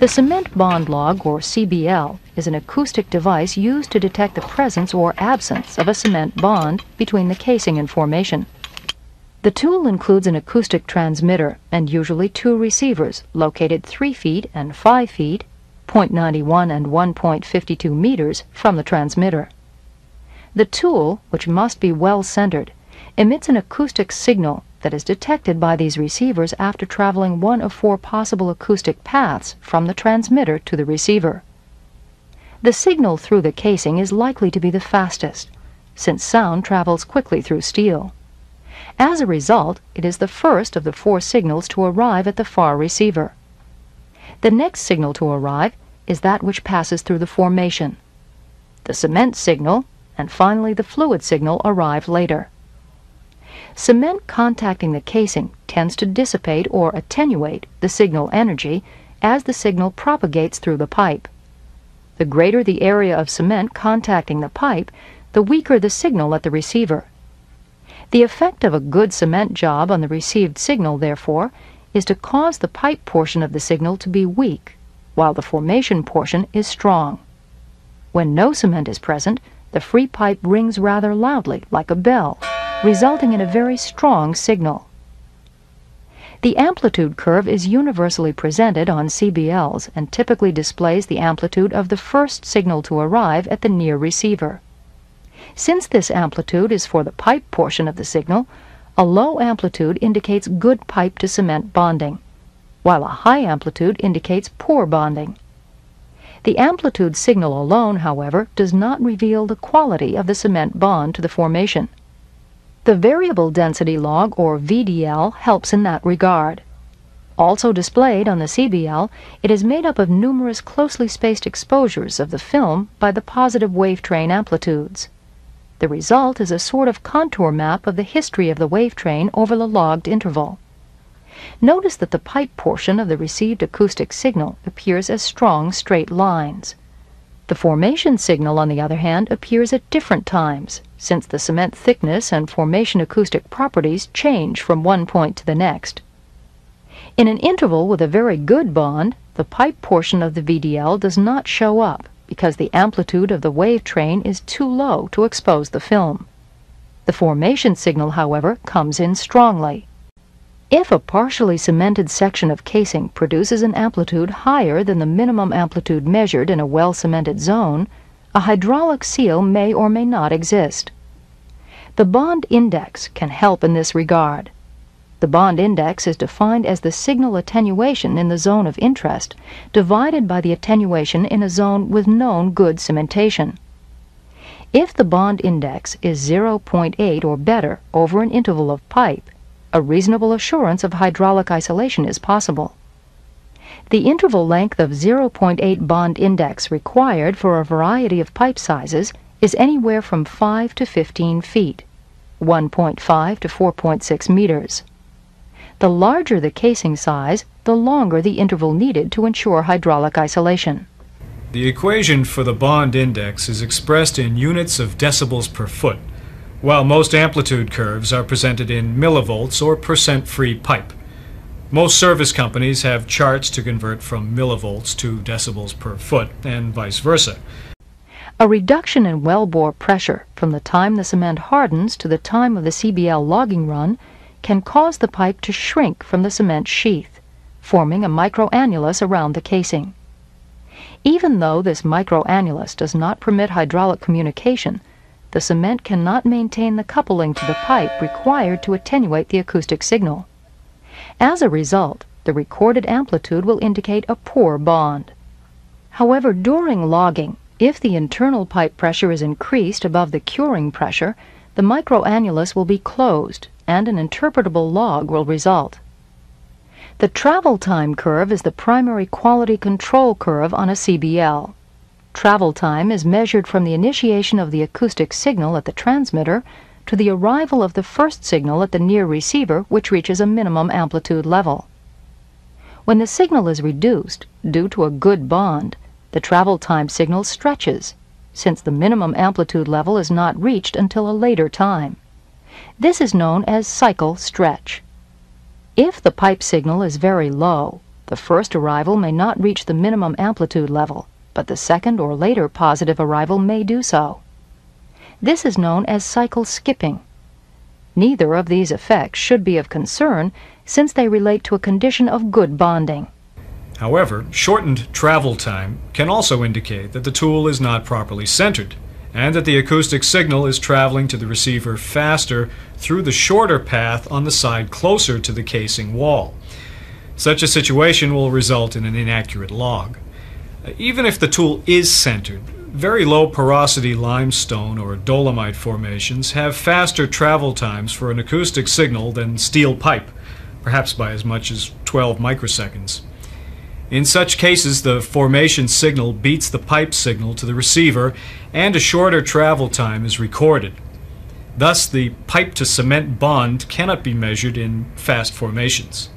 The cement bond log, or CBL, is an acoustic device used to detect the presence or absence of a cement bond between the casing and formation. The tool includes an acoustic transmitter and usually two receivers located 3 feet and 5 feet, 0.91 and 1.52 meters from the transmitter. The tool, which must be well centered, emits an acoustic signal that is detected by these receivers after traveling one of four possible acoustic paths from the transmitter to the receiver. The signal through the casing is likely to be the fastest, since sound travels quickly through steel. As a result, it is the first of the four signals to arrive at the far receiver. The next signal to arrive is that which passes through the formation. The cement signal, and finally the fluid signal arrive later. Cement contacting the casing tends to dissipate or attenuate the signal energy as the signal propagates through the pipe. The greater the area of cement contacting the pipe, the weaker the signal at the receiver. The effect of a good cement job on the received signal, therefore, is to cause the pipe portion of the signal to be weak, while the formation portion is strong. When no cement is present, the free pipe rings rather loudly, like a bell resulting in a very strong signal. The amplitude curve is universally presented on CBLs and typically displays the amplitude of the first signal to arrive at the near receiver. Since this amplitude is for the pipe portion of the signal, a low amplitude indicates good pipe to cement bonding, while a high amplitude indicates poor bonding. The amplitude signal alone, however, does not reveal the quality of the cement bond to the formation. The variable density log, or VDL, helps in that regard. Also displayed on the CBL, it is made up of numerous closely spaced exposures of the film by the positive wave train amplitudes. The result is a sort of contour map of the history of the wave train over the logged interval. Notice that the pipe portion of the received acoustic signal appears as strong straight lines. The formation signal, on the other hand, appears at different times, since the cement thickness and formation acoustic properties change from one point to the next. In an interval with a very good bond, the pipe portion of the VDL does not show up because the amplitude of the wave train is too low to expose the film. The formation signal, however, comes in strongly. If a partially cemented section of casing produces an amplitude higher than the minimum amplitude measured in a well-cemented zone, a hydraulic seal may or may not exist. The bond index can help in this regard. The bond index is defined as the signal attenuation in the zone of interest divided by the attenuation in a zone with known good cementation. If the bond index is 0.8 or better over an interval of pipe, a reasonable assurance of hydraulic isolation is possible. The interval length of 0.8 bond index required for a variety of pipe sizes is anywhere from 5 to 15 feet, 1.5 to 4.6 meters. The larger the casing size, the longer the interval needed to ensure hydraulic isolation. The equation for the bond index is expressed in units of decibels per foot while most amplitude curves are presented in millivolts or percent free pipe. Most service companies have charts to convert from millivolts to decibels per foot and vice versa. A reduction in wellbore pressure from the time the cement hardens to the time of the CBL logging run can cause the pipe to shrink from the cement sheath, forming a microannulus around the casing. Even though this microannulus does not permit hydraulic communication, the cement cannot maintain the coupling to the pipe required to attenuate the acoustic signal. As a result, the recorded amplitude will indicate a poor bond. However, during logging, if the internal pipe pressure is increased above the curing pressure, the microannulus will be closed and an interpretable log will result. The travel time curve is the primary quality control curve on a CBL. Travel time is measured from the initiation of the acoustic signal at the transmitter to the arrival of the first signal at the near receiver which reaches a minimum amplitude level. When the signal is reduced, due to a good bond, the travel time signal stretches, since the minimum amplitude level is not reached until a later time. This is known as cycle stretch. If the pipe signal is very low, The first arrival may not reach the minimum amplitude level, but the second or later positive arrival may do so. This is known as cycle skipping. Neither of these effects should be of concern since they relate to a condition of good bonding. However, shortened travel time can also indicate that the tool is not properly centered and that the acoustic signal is traveling to the receiver faster through the shorter path on the side closer to the casing wall. Such a situation will result in an inaccurate log. Uh, even if the tool is centered, very low porosity limestone or dolomite formations have faster travel times for an acoustic signal than steel pipe, perhaps by as much as 12 microseconds. In such cases, the formation signal beats the pipe signal to the receiver and a shorter travel time is recorded. Thus, the pipe to cement bond cannot be measured in fast formations.